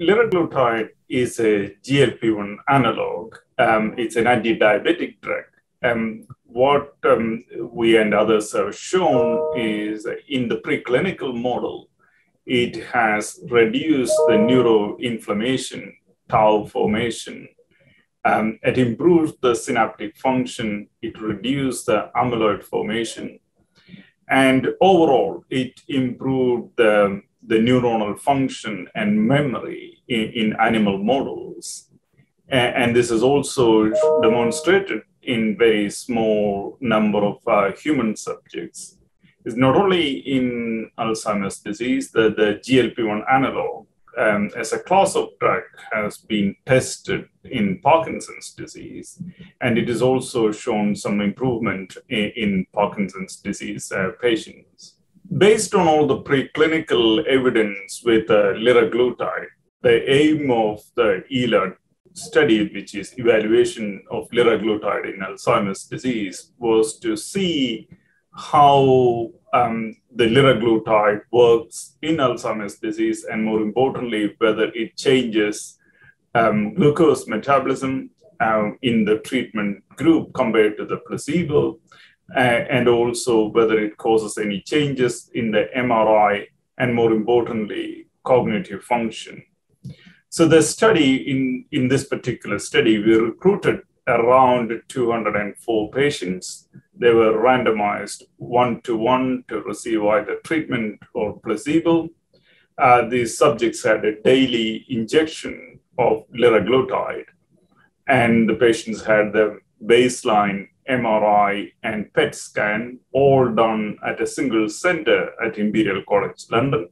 Liraglutide is a GLP-1 analog. Um, it's an anti-diabetic drug. Um, what um, we and others have shown is in the preclinical model, it has reduced the neuroinflammation, tau formation. Um, it improved the synaptic function. It reduced the amyloid formation. And overall, it improved the the neuronal function and memory in, in animal models. And, and, this is also demonstrated in very small number of uh, human subjects. It's not only in Alzheimer's disease, the, the GLP-1 analog um, as a class of drug has been tested in Parkinson's disease, and it has also shown some improvement in, in Parkinson's disease uh, patients based on all the preclinical evidence with uh, liraglutide, the aim of the ELAD study, which is evaluation of liraglutide in Alzheimer's disease, was to see how um, the liraglutide works in Alzheimer's disease, and more importantly, whether it changes um, glucose metabolism um, in the treatment group compared to the placebo, and also whether it causes any changes in the MRI and more importantly, cognitive function. So the study in, in this particular study, we recruited around 204 patients. They were randomized one to one to receive either treatment or placebo. Uh, these subjects had a daily injection of liraglutide, and the patients had the baseline MRI, and PET scan, all done at a single center at Imperial College London.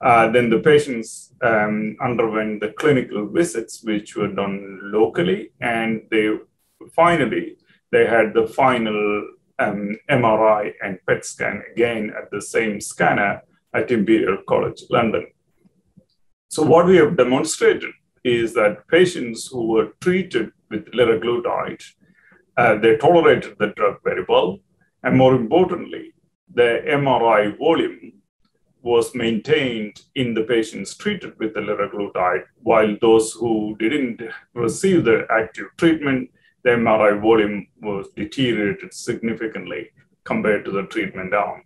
Uh, then the patients um, underwent the clinical visits, which were done locally, and they finally they had the final um, MRI and PET scan again at the same scanner at Imperial College London. So what we have demonstrated is that patients who were treated with liraglutide uh, they tolerated the drug very well. And more importantly, the MRI volume was maintained in the patients treated with the liraglutide, while those who didn't receive the active treatment, the MRI volume was deteriorated significantly compared to the treatment arm.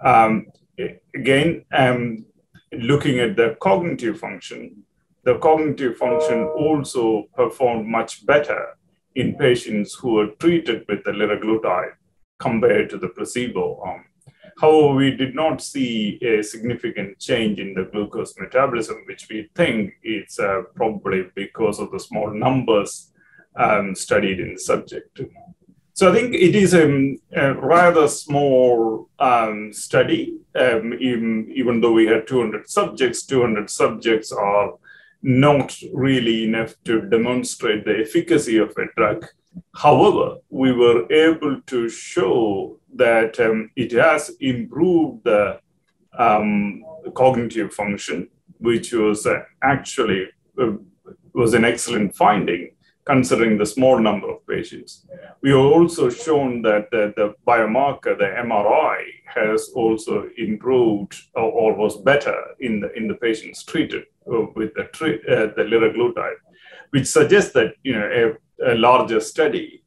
Um, again, um, looking at the cognitive function, the cognitive function also performed much better in patients who were treated with the liraglutide compared to the placebo arm. However, we did not see a significant change in the glucose metabolism, which we think is uh, probably because of the small numbers um, studied in the subject. So I think it is a, a rather small um, study, um, even, even though we had 200 subjects, 200 subjects are not really enough to demonstrate the efficacy of a drug. However, we were able to show that um, it has improved the um, cognitive function, which was uh, actually uh, was an excellent finding considering the small number of patients. We have also shown that the, the biomarker, the MRI, has also improved or, or, was better in the in the patients treated with the uh, the liraglutide, which suggests that you know a, a larger study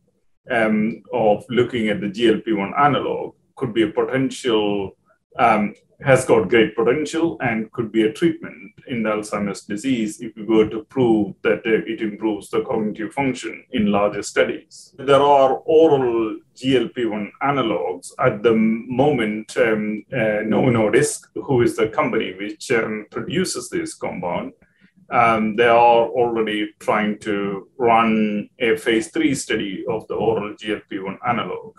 um, of looking at the GLP-1 analog could be a potential um, has got great potential and could be a treatment in Alzheimer's disease if we were to prove that uh, it improves the cognitive function in larger studies. There are oral GLP-1 analogs at the moment. Um, uh, Novo who is the company which um, produces this compound, um, they are already trying to run a phase three study of the oral GLP-1 analog.